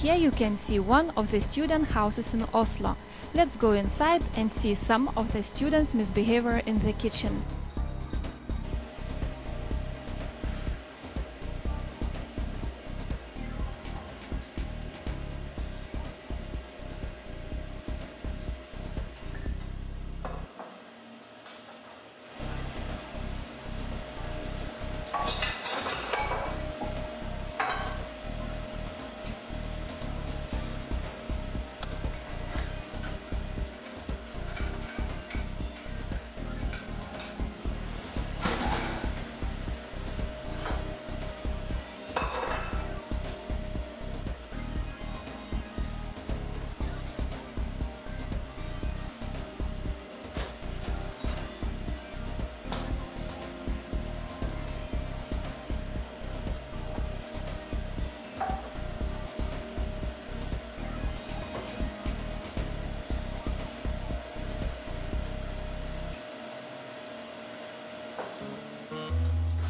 Here you can see one of the student houses in Oslo. Let's go inside and see some of the students' misbehavior in the kitchen.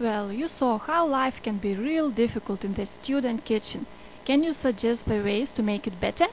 Well, you saw how life can be real difficult in the student kitchen. Can you suggest the ways to make it better?